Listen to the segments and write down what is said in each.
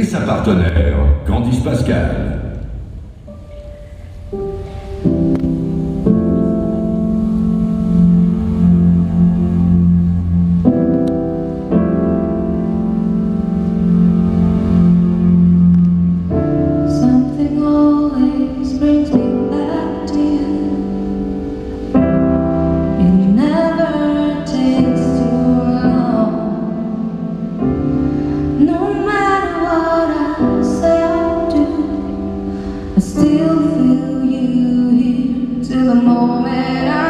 Et sa partenaire, Candice Pascal. the moment I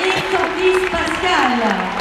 et Candice Pascal.